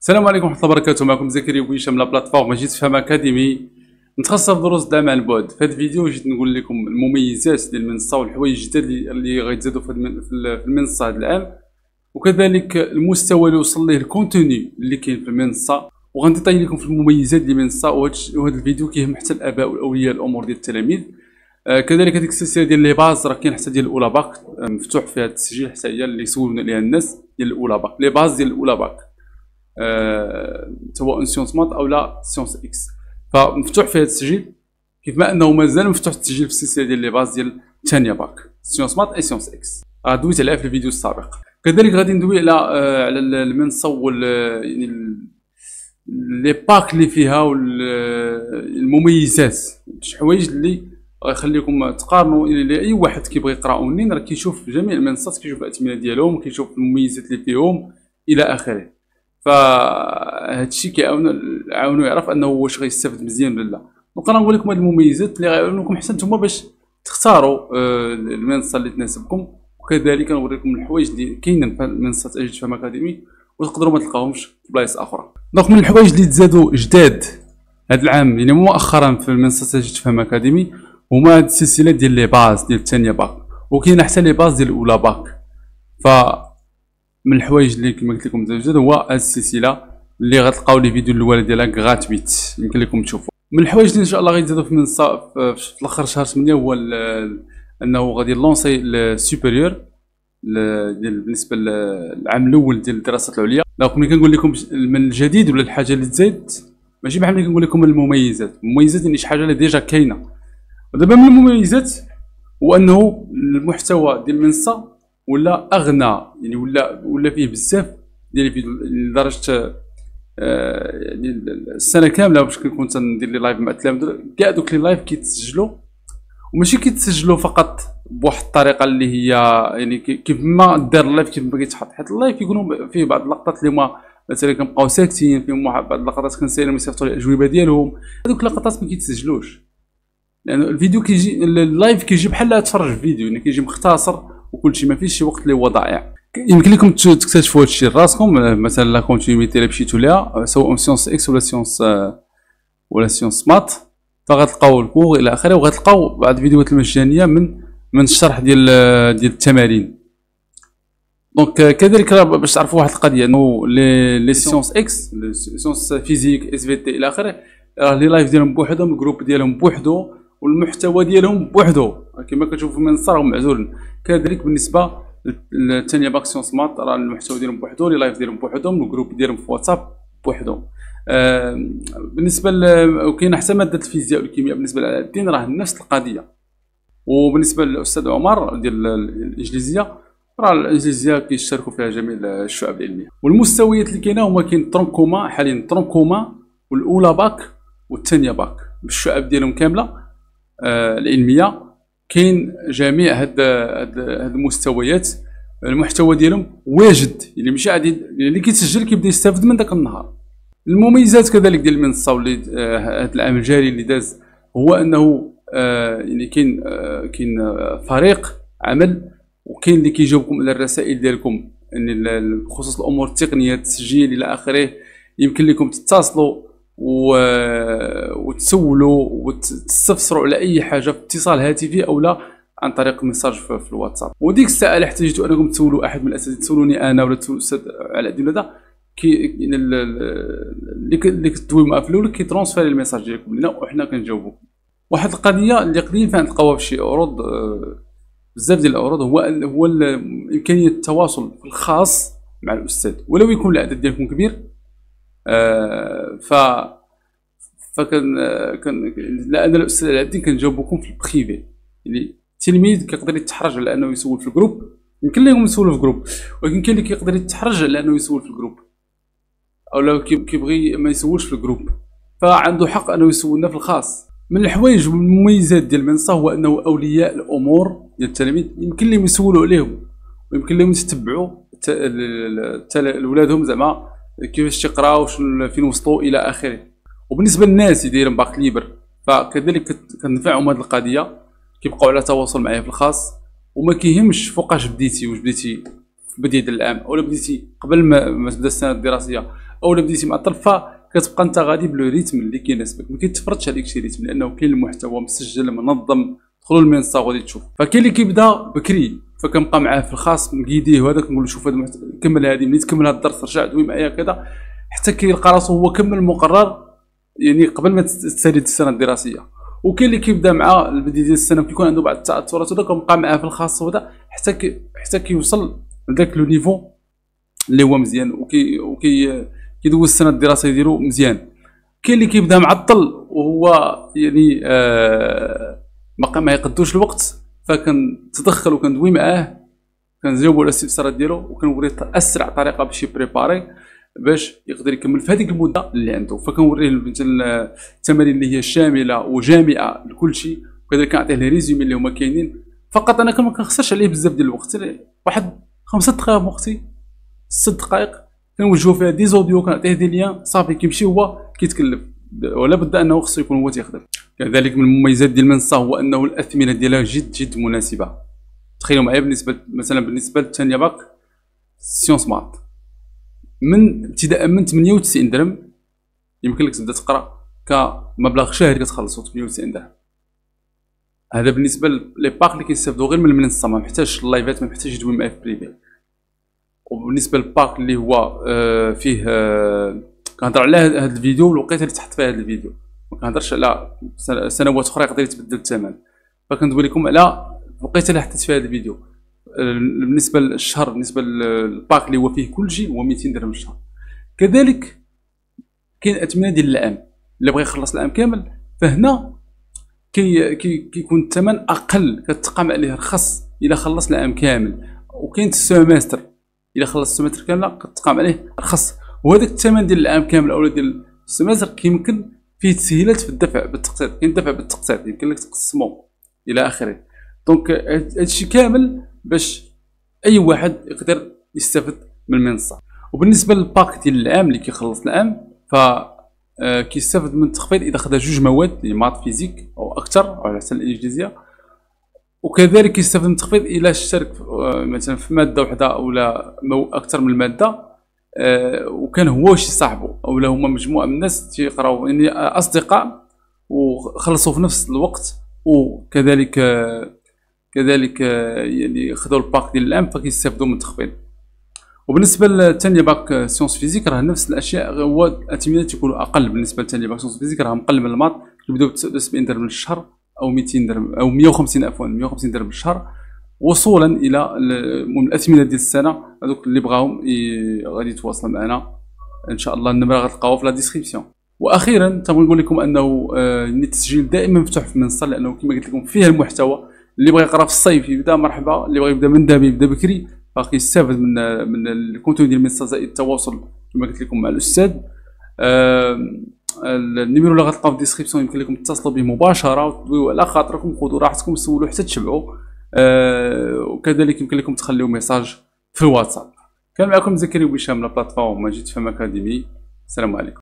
السلام عليكم ورحمة الله وبركاته. معكم زكريا بويشه من la plateforme أجي تفهم أكاديمي. متخصصه في دروس الدعم عن البعد. في هذا الفيديو جيت نقول لكم المميزات ديال المنصة والحوايج الجداد اللي, غيتزادوا في الم- في المنصة هذا العام. وكذلك المستوى اللي وصل ليه ال contenu اللي كاين في المنصة. وغنطيح لكم في المميزات ديال المنصة. وهذا الفيديو كيهم حتى الآباء والأولياء الأمور ديال التلاميذ. آه، كذلك هذيك السلسله ديال les bases راه كاين حتى ديال الاولى باك. آه، مفتوح فيها التسجيل حتى هي اللي سولنا عليها الناس ديال الاولى bac. les bases ديال الاولى باك. سواء sciences maths أو لا sciences ex فمفتوح فيها التسجيل كيف ما أنه مازال مفتوح التسجيل في السلسلة ديال les bases ديال الثانية bac sciences maths أي sciences ex آه، دويت عليها في الفيديو السابق. كذلك غادي ندوي على آه، على المنصة وال يعني les packs اللي فيها والمميزات شي حوايج اللي غيخليكم تقارنوا إلى أي واحد كيبغي يقرا اونلاين راه كيشوف جميع المنصات كيشوف الاثمنه ديالهم كيشوف المميزات اللي فيهم إلى آخره. فهادشي كيعاون عاونو يعرف انه واش غيستافد مزيان ولا لا. donc أنا نقول لكم هاد المميزات اللي غيعاونوكم حتى نتوما باش تختاروا آه، المنصة اللي تناسبكم. وكذلك نوريكم الحوايج اللي كاينين في منصة أجي تفهم اكاديمي وتقدروا ما تلقاوهمش في بلايص أخرى. donc من الحوايج اللي تزادوا جداد هذا العام يعني مؤخرا في المنصه أجي تفهم اكاديمي هما هاد السلسلة ديال les bases ديال الثانية باك. وكاين حتى les bases ديال الاولى باك. ف من الحوايج اللي كما قلت لكم زاد هو هاد السلسلة اللي غتلقاو لي فيديو الأولى ديالها gratuite يمكن لكم تشوفوا من الحوايج اللي إن شاء الله غيتزادوا في المنصه في الأخر شهر 8 هو أنه غادي لونسي ال supérieur ديال بالنسبة للعام الأول ديال الدراسات العليا. donc ملي كنقول لكم من الجديد ولا الحاجة اللي تزايد ماشي بحال ملي كنقول لكم المميزات. المميزات يعني شي حاجة اللي déjà كاينة. ودابا من المميزات هو أنه المحتوى ديال المنصه ولا أغنى يعني ولا ولا فيه بزاف ديال الفيديو لدرجة آه، يعني السنة كاملة باش كنكون تندير les lives مع التلاميذ كاع دوك les lives كيتسجلوا وماشي كيتسجلوا فقط بواحد الطريقة اللي هي يعني كي- كيف ما دار ال live كيف ما كيتحط. حيت ال live كيكونوا فيه بعض اللقطات اللي هما مثلا كنبقاو ساكتين فيهم واحد بعض اللقطات كنسالهم يصيفطوا لي الاجوبه ديالهم. هذوك اللقطات ما كيتسجلوش. لأن الفيديو كيجي ال live كيجي بحال تفرج فيديو يعني كيجي مختصر وكل شيء ما فيش شي وقت اللي هو ضائع. يمكن لكم تكتشفوا هادشي راسكم. مثلا la continuité اللي مشيتوا ليها سواء sciences ex ولا sciences آه، ولا sciences maths فغتلقاو ال cours إلى آخره وغتلقاو بعض الفيديوهات المجانية من من الشرح ديال آه، ديال التمارين. donc آه، كذلك باش تعرفوا واحد القضية إنه les les sciences ex sciences physiques SVT إلى آخره راه les lives ديالهم بوحدهم ال groupe ديالهم بوحدو والمحتوى ديالهم بوحدو. كما كتشوفوا في المنصه راهم معزولين كذلك بالنسبة للثانيه bac sciences maths راه المحتوى ديالهم بوحدو les lives ديالهم بوحدهم ال groupe ديالهم في واتساب بوحدهم آه، بالنسبة وكاين حتى مادة الفيزياء والكيمياء بالنسبة لعلاء الدين راه نفس القضية. وبالنسبة للأستاذ عمر ديال الإنجليزية راه الإنجليزية كيشاركوا فيها جميع الشعب العلميه والمستويات اللي كاينة هما كاين tronc commun حاليا tronc commun والأولى باك والثانيه باك. بالشعب ديالهم كاملة. العلمية. كاين جميع هاد هاد المستويات. المحتوى ديالهم واجد. يعني ماشي عادي اللي كيتسجل كيبدا يستافد من داك النهار. المميزات كذلك ديال المنصة واللي آه، هاد العام الجاري اللي داز هو أنه آه، يعني كاين آه، كاين آه، فريق عمل وكاين اللي كيجاوبكم على الرسائل ديالكم. يعني بخصوص الأمور التقنية التسجيل إلى آخره يمكن لكم تتصلوا و... وتسولوا وتستفسروا على أي حاجة في اتصال هاتفي أو لا عن طريق message في, في الواتساب. وديك الساعة اللي احتجتوا أنكم تسولوا أحد من الأساتذة تسولوني أنا ولا تسولوا الأستاذ علاء الدين ولا كي يعني ال- ال- اللي كتدوي معاه في الأول كيترونسفيري ال message ديالكم لنا وحنا كنجاوبوكم واحد القضية اللي قديم فين تلقاوها في شي عروض آه، بزاف ديال العروض هو هو إمكانية التواصل الخاص مع الأستاذ. ولو يكون العدد ديالكم كبير آه، ف فكان كان أنا الاستاذ علاء كنجاوبكم في ال privé يعني التلميذ كيقدر يتحرج على انه يسول في ال groupe يمكن لهم يسولوا في ال groupe ولكن كاين اللي كيقدر يتحرج على انه يسول في ال groupe أو لو كي- كيبغي ما يسولش في الجروب فعنده حق أنه يسولنا في الخاص. من الحوايج والمميزات ديال المنصة هو أنه أولياء الأمور ديال التلاميذ. يمكن لهم يسولوا عليهم. ويمكن لهم يتبعوا ولادهم زعما كيفاش تيقراو شنو فين وصلوا إلى آخره. وبالنسبة للناس اللي دايرين bac libre فكذلك كتنفعهم هذه القضية كيبقاو على تواصل معايا في الخاص وما كيهمش فوقاش بديتي واش بديتي في بدايه العام ولا بديتي قبل ما, تبدا السنة الدراسية أولا بديتي معطل فكتبقى أنت غادي ب le rythme اللي كيناسبك ما كيتفرضش عليك شي rythme لأنه كاين المحتوى مسجل منظم دخلوا المنصة وغادي تشوف. فكاين اللي كيبدا بكري فكنبقى معاه في الخاص نقيديه وهذاك نقول له شوف هذا المحت... كمل هذه ملي تكمل هذا الدرس رجع دوي معايا كذا حتى كيلقى راسو هو كمل المقرر يعني قبل ما تسالي السنة الدراسية. وكاين اللي كيبدا مع البداية ديال السنة كيكون عنده بعض التاثرات وذاك كنبقى معاه في الخاص وهذا حتى حتى كيوصل لذاك لو نيفو اللي هو مزيان وكي وكي كيدوز السنة الدراسية ديالو مزيان. كاين اللي كيبدا معطل وهو يعني آه ما ما يقدوش الوقت فكنتدخل وكندوي معاه كنجاوبو على الاستفسارات ديالو وكنوريه أسرع طريقة باش يبريباري. باش يقدر يكمل في هذيك المدة اللي عنده. فكنوريه التمارين اللي هي شاملة وجامعة لكل شيء وكذلك كنعطيه les résumés اللي هما كاينين. فقط أنا ما كنخسرش عليه بزاف ديال الوقت. واحد خمسة دقائق وقتي ست دقائق كنوجهو فيها des audios كنعطيه des liens صافي كيمشي هو كيتكلف. ولا بد أنه خصو يكون هو تيخدم. كذلك من المميزات ديال المنصه هو أنه الأثمنة ديالها جد جد مناسبة. تخيلوا معايا بالنسبة مثلا بالنسبة للثانيه bac sciences maths من ابتداء من 98 درهم يمكن لك تبدا تقرا كمبلغ شهري كتخلصو 98 درهم. هذا بالنسبة les bacs اللي كيستافدوا غير من المنصه ما محتاجش اللايفات ما محتاجش يدوي معايا في privé وبالنسبة للباك اللي هو آه فيه آه كنهضر على هذا الفيديو والوقيتة اللي تحط فيها هذا الفيديو. ما كنهضرش على سنوات أخرى يقدر يتبدل الثمن. فكندوي لكم على الوقيته اللي حطيت فيها هذا الفيديو. بالنسبة للشهر بالنسبة للباك اللي هو فيه كل شيء هو 200 درهم الشهر. كذلك كاين اثمنه ديال العام اللي بغى يخلص العام كامل فهنا كي كي كيكون الثمن أقل كتقام عليه رخص إلا خلص العام كامل. وكاين ال semestre إلا خلص ال semestre كامله كتقام عليه رخص. وهذاك الثمن ديال العام كامل أو ديال ال semestre كيمكن فيه تسهيلات في الدفع بالتقسيط. كاين الدفع بالتقسيط يمكن لك تقسمو إلى آخره. donc هادشي كامل باش أي واحد يقدر يستافد من المنصة. وبالنسبة لل pack ديال العام اللي كيخلص العام ف آه، كيستافد من التخفيض إذا خدا جوج مواد اللي maths physique أو أكثر على حسب الإنجليزية. وكذلك يستافد من التخفيض إلى اشترك آه، مثلا في مادة وحدة أو لا أكثر من المادة. آه، وكان هو شي صاحبه أو لا هما مجموعة من الناس تيقراو يعني أصدقاء وخلصوا في نفس الوقت. وكذلك كذلك يعني خذوا ال pack ديال العام فكيستافدوا من التخفيض وبالنسبة للثانيه bac sciences physiques راه نفس الأشياء هو الاعتمادات تكونوا أقل. بالنسبة للثانيه bac sciences physiques راه مقل من ال maths كيبداو ب 79 درهم للشهر أو 200 درهم أو 150 عفوا 150 درهم للشهر وصولا إلى الاثمنه ديال السنة هذوك اللي بغاهم غادي يتواصلوا معنا. إن شاء الله النمرة غتلقاوها في la description. وأخيرا تبغي نقول لكم أنه آه، التسجيل دائما مفتوح في المنصة لأنه كما قلت لكم فيها المحتوى. اللي بغى يقرا في الصيف يبدا مرحبا اللي بغى يبدا من دابا يبدا بكري باقي يستافد من من ال contenu ديال زائد التواصل كما قلت لكم مع الأستاذ. ال numéro اللي غتلقاو في ال description يمكن لكم تتصلوا به مباشرة وتدويو على خاطركم خذوا راحتكم سولوا حتى تشبعوا. آه وكذلك يمكن لكم تخليو message في الواتساب. كان معكم زكريا بوشام la plateforme Ajitfham Academy. السلام عليكم.